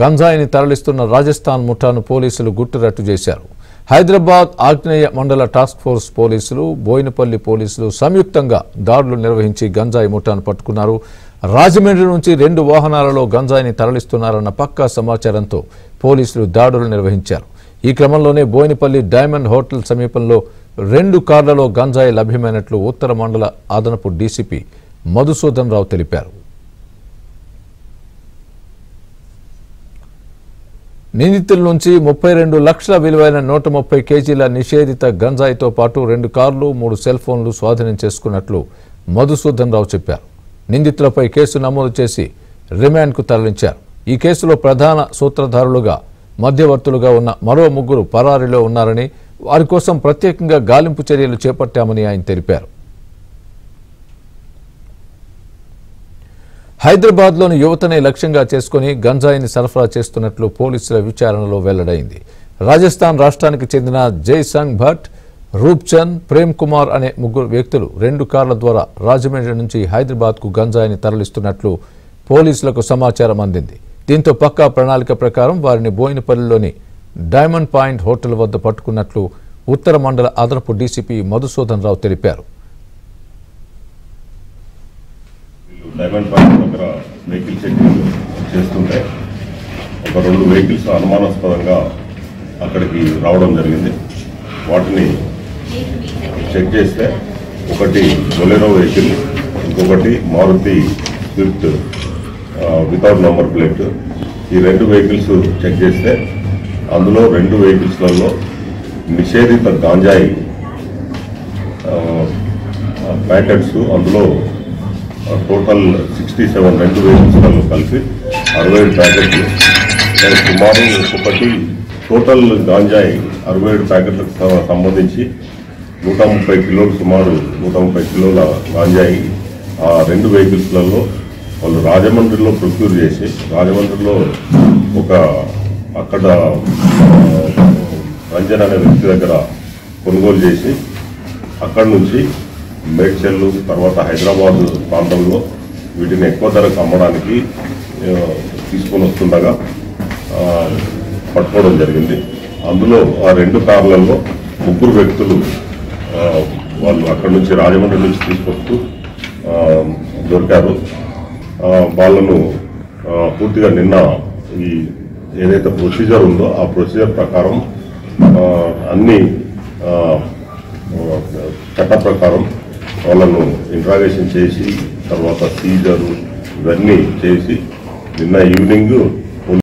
గంజాయిని తరలిస్తున్న రాజస్థాన్ ముఠాను పోలీసులు గుట్టురట్టు చేశారు. హైదరాబాద్ ఆగ్నేయ మండల టాస్క్ ఫోర్స్ పోలీసులు బోయినపల్లి పోలీసులు సంయుక్తంగా దాడులు నిర్వహించి గంజాయి ముఠాను పట్టుకున్నారు. రాజమండ్రి నుంచి రెండు వాహనాలలో గంజాయిని తరలిస్తున్నారన్న పక్కా సమాచారంతో పోలీసులు దాడులు నిర్వహించారు. ఈ క్రమంలోనే బోయినపల్లి డైమండ్ హోటల్ సమీపంలో రెండు కార్లలో గంజాయి లభ్యమైనట్లు ఉత్తర మండల అదనపు డీసీపీ మధుసూదన్ రావు తెలిపారు. నిందితుల నుంచి ముప్పై రెండు లక్షల విలువైన నూట ముప్పై కేజీల నిషేధిత గంజాయితో పాటు రెండు కార్లు మూడు సెల్ ఫోన్లు స్వాధీనం చేసుకున్నట్లు మధుసూదన్ రావు చెప్పారు. నిందితులపై కేసు నమోదు చేసి రిమాండ్కు తరలించారు. ఈ కేసులో ప్రధాన సూత్రధారులుగా మధ్యవర్తులుగా ఉన్న మరో ముగ్గురు పరారీలో ఉన్నారని వారి కోసం ప్రత్యేకంగా గాలింపు చర్యలు చేపట్టామని ఆయన తెలిపారు. హైదరాబాద్లోని యువతనే లక్ష్యంగా చేసుకుని గంజాయిని సరఫరా చేస్తున్నట్లు పోలీసుల విచారణలో వెల్లడైంది. రాజస్థాన్ రాష్ట్రానికి చెందిన జై సంగ్ భట్ రూప్చంద్ ప్రేమ్ కుమార్ అనే ముగ్గురు వ్యక్తులు రెండు కార్ల ద్వారా రాజమండ్రి నుంచి హైదరాబాద్కు గంజాయిని తరలిస్తున్నట్లు పోలీసులకు సమాచారం అందింది. దీంతో పక్కా ప్రణాళిక ప్రకారం వారిని బోయినపల్లిలోని డైమండ్ పాయింట్ హోటల్ వద్ద పట్టుకున్నట్లు ఉత్తర మండల అదనపు డీసీపీ మధుసూదన్ రావు తెలిపారు. డైమండ్ పార్క్ దగ్గర వెహికల్ చెక్కింగ్ చేస్తుంటే ఒక రెండు వెహికల్స్ అనుమానాస్పదంగా అక్కడికి రావడం జరిగింది. వాటిని చెక్ చేస్తే ఒకటి బొలెరో వెహికల్ ఇంకొకటి Maruti Swift without number plate. ఈ రెండు వెహికల్స్ చెక్ చేస్తే అందులో రెండు వెహికల్స్లలో నిషేధిత గాంజాయి ప్యాకెట్స్ అందులో టోటల్ సిక్స్టీ సెవెన్ రెండు వెహికల్స్లలో కలిపి అరవై ఏడు ప్యాకెట్లు సుమారు ఒకటి టోటల్ గాంజాయి అరవై ఏడు ప్యాకెట్లకు సంబంధించి నూట ముప్పై కిలోలు సుమారు నూట ముప్పై కిలోల గాంజాయి ఆ రెండు వెహికల్స్లలో వాళ్ళు రాజమండ్రిలో ప్రొక్యూర్ చేసి రాజమండ్రిలో ఒక అక్కడ రంజన్ అనే వ్యక్తి దగ్గర కొనుగోలు చేసి అక్కడి నుంచి మేడ్చల్లు తర్వాత హైదరాబాద్ ప్రాంతంలో వీటిని ఎక్కువ ధరకు అమ్మడానికి తీసుకొని వస్తుండగా పట్టుకోవడం జరిగింది. అందులో ఆ రెండు కార్లలో ముగ్గురు వ్యక్తులు వాళ్ళు అక్కడి నుంచి రాజమండ్రి నుంచి తీసుకొస్తూ దొరికారు. వాళ్ళను పూర్తిగా నిన్న ఈ ఏదైతే ప్రొసీజర్ ఉందో ఆ ప్రొసీజర్ ప్రకారం అన్ని చట్ట ప్రకారం వాళ్ళను ఇంట్రాగేషన్ చేసి తర్వాత సీజరు ఇవన్నీ చేసి నిన్న ఈవినింగ్